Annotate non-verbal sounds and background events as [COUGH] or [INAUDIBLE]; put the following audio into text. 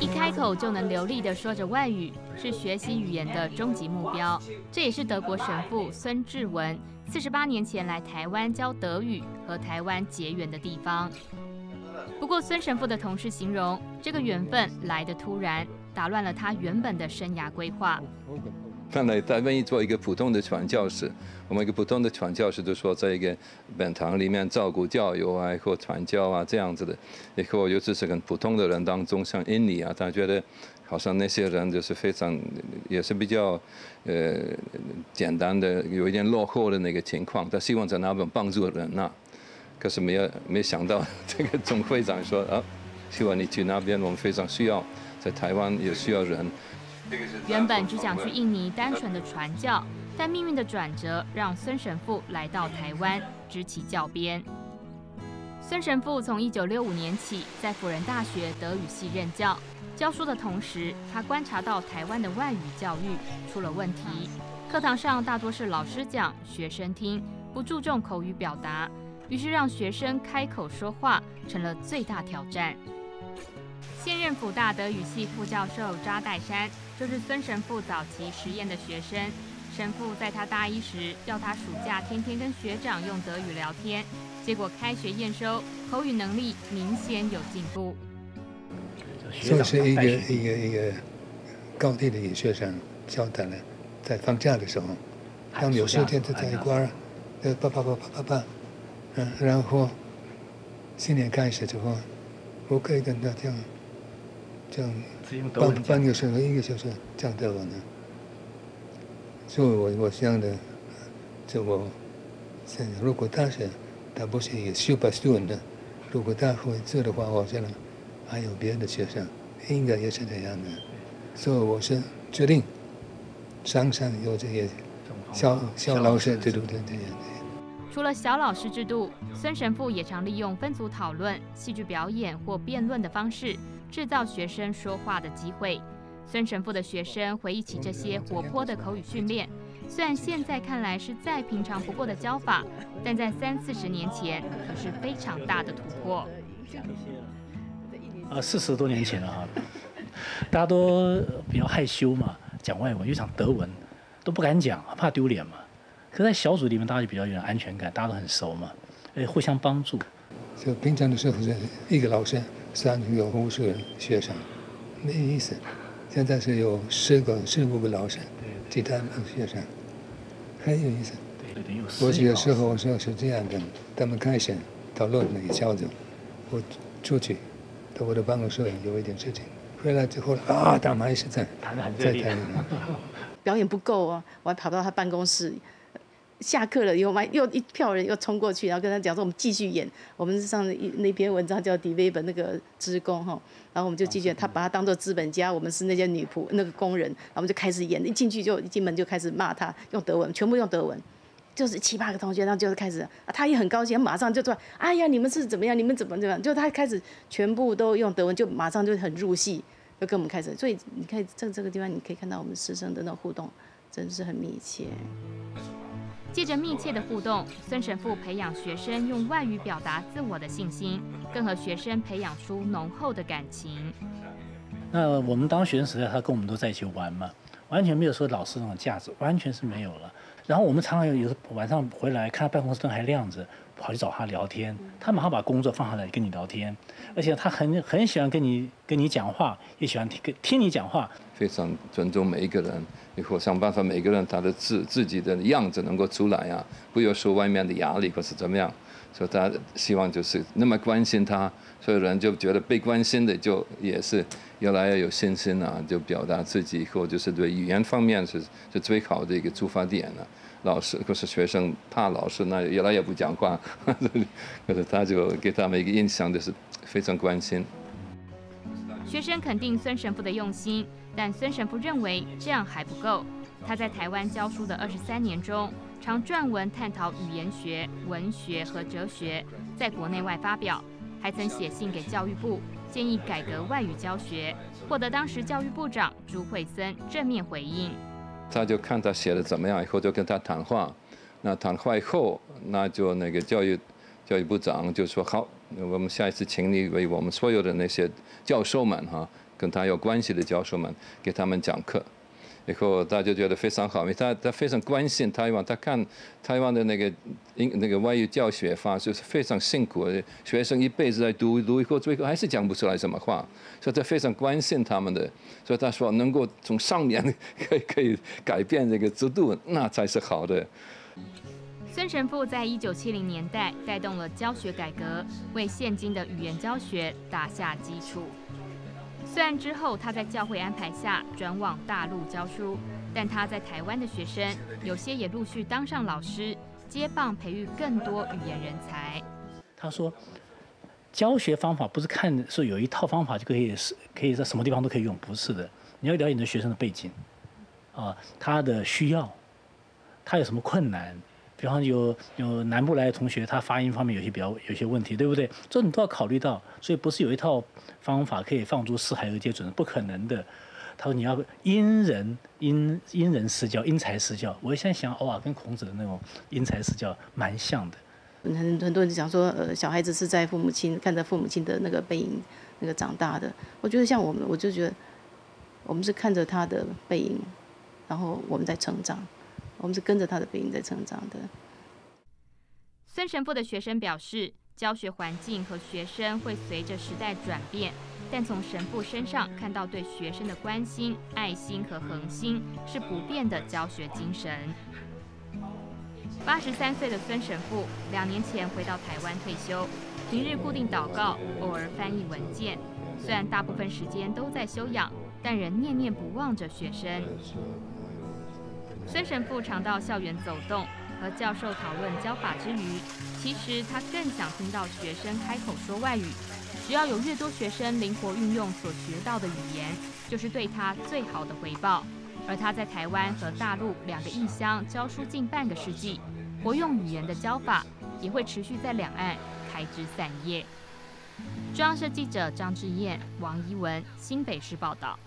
一开口就能流利地说着外语，是学习语言的终极目标。这也是德国神父孙志文四十八年前来台湾教德语和台湾结缘的地方。不过，孙神父的同事形容这个缘分来得突然，打乱了他原本的生涯规划。看来他愿意做一个普通的传教士。我们一个普通的传教士，就说在一个本堂里面照顾教友啊，或传教啊这样子的。以后尤其是跟普通的人当中，像印尼啊，他觉得好像那些人就是非常也是比较呃简单的，有一点落后的那个情况。他希望在那边帮助人呐。可是没有没想到这个总会长说啊，希望你去那边，我们非常需要，在台湾也需要人。原本只想去印尼单纯的传教，但命运的转折让孙神父来到台湾执起教鞭。孙神父从1965年起在辅仁大学德语系任教，教书的同时，他观察到台湾的外语教育出了问题。课堂上大多是老师讲，学生听，不注重口语表达，于是让学生开口说话成了最大挑战。现任辅大德语系副教授扎代山，就是孙神父早期实验的学生。神父在他大一时，要他暑假天天跟学长用德语聊天，结果开学验收，口语能力明显有进步。就是一个一个一个高地的学生教他呢，在放假的时候，他们有时间就在一块儿，呃，啪啪啪啪啪啪，嗯，然后新年开始之后，我可以跟他这样这样半半个小时、一个小时讲德文的，所以我我想的，就我现在如果他是他不是一个 super student，如果他会做的话，我想还有别的学生应该也是这样的，所以我是决定上上有这些小小老师制度的这样的。除了小老师制度，孙神父也常利用分组讨论、戏剧表演或辩论的方式。制造学生说话的机会。孙神父的学生回忆起这些活泼的口语训练，虽然现在看来是再平常不过的教法，但在三四十年前可是非常大的突破。呃，四十多年前了哈，大家都比较害羞嘛，讲外文，又讲德文，都不敢讲，怕丢脸嘛。可在小组里面，大家就比较有安全感，大家都很熟嘛，而且，互相帮助。就平常的时候是一个老师。三有五十个学生，没意思。现在是有十个、十五个老师，其他的学生，很有意思。我有时候说是这样的，他们开始讨论那个小组，我出去到我的办公室有一点事情，回来之后啊，他们还是在在谈。[LAUGHS] 表演不够啊，我还跑到他办公室。下课了以后，完又一票人又冲过去，然后跟他讲说：“我们继续演。我们上一那篇文章叫《迪威本》那个职工哈，然后我们就继续。他把他当做资本家，我们是那些女仆那个工人，然后我们就开始演。一进去就一进门就开始骂他，用德文，全部用德文，就是七八个同学，然后就是开始啊，他也很高兴，马上就说：哎呀，你们是怎么样？你们怎么怎么样？就他开始全部都用德文，就马上就很入戏，就跟我们开始。所以你可以在这个地方，你可以看到我们师生的那种互动，真是很密切。借着密切的互动，孙神父培养学生用外语表达自我的信心，更和学生培养出浓厚的感情。那我们当学生时代，他跟我们都在一起玩嘛，完全没有说老师那种架子，完全是没有了。然后我们常常有有时晚上回来，看他办公室灯还亮着，跑去找他聊天，他马上把工作放下来跟你聊天，而且他很很喜欢跟你跟你讲话，也喜欢听听你讲话，非常尊重每一个人。以后想办法，每个人他的自自己的样子能够出来呀，不要受外面的压力或是怎么样。所以他希望就是那么关心他，所以人就觉得被关心的就也是越来越有信心啊，就表达自己以后就是对语言方面是是最好的一个出发点了。老师或是学生怕老师，那越来越不讲话，[LAUGHS] 可是他就给他们一个印象就是非常关心。学生肯定孙神父的用心。但孙神父认为这样还不够。他在台湾教书的二十三年中，常撰文探讨语言学、文学和哲学，在国内外发表，还曾写信给教育部，建议改革外语教学，获得当时教育部长朱惠森正面回应。他就看他写的怎么样，以后就跟他谈话。那谈话以后，那就那个教育教育部长就说好，我们下一次请你为我们所有的那些教授们哈，跟他有关系的教授们给他们讲课。以后大家觉得非常好，因为他他非常关心台湾，他看台湾的那个英那个外语教学法就是非常辛苦，学生一辈子在读读以后，最后还是讲不出来什么话，所以他非常关心他们的，所以他说能够从上面 [LAUGHS] 可以可以改变这个制度，那才是好的。孙神父在一九七零年代带动了教学改革，为现今的语言教学打下基础。虽然之后他在教会安排下转往大陆教书，但他在台湾的学生有些也陆续当上老师，接棒培育更多语言人才。他说，教学方法不是看说有一套方法就可以是可以在什么地方都可以用，不是的。你要了解你的学生的背景，啊，他的需要，他有什么困难。比方有有南部来的同学，他发音方面有些比较有些问题，对不对？这你都要考虑到，所以不是有一套方法可以放诸四海而皆准，不可能的。他说你要因人因因人施教，因材施教。我现在想，偶尔跟孔子的那种因材施教蛮像的。很很多人讲说，呃，小孩子是在父母亲看着父母亲的那个背影那个长大的。我觉得像我们，我就觉得我们是看着他的背影，然后我们在成长。我们是跟着他的背影在成长的。孙神父的学生表示，教学环境和学生会随着时代转变，但从神父身上看到对学生的关心、爱心和恒心是不变的教学精神。八十三岁的孙神父两年前回到台湾退休，平日固定祷告，偶尔翻译文件。虽然大部分时间都在休养，但仍念念不忘着学生。孙神父常到校园走动，和教授讨论教法之余，其实他更想听到学生开口说外语。只要有越多学生灵活运用所学到的语言，就是对他最好的回报。而他在台湾和大陆两个异乡教书近半个世纪，活用语言的教法也会持续在两岸开枝散叶。中央社记者张志燕、王怡文，新北市报道。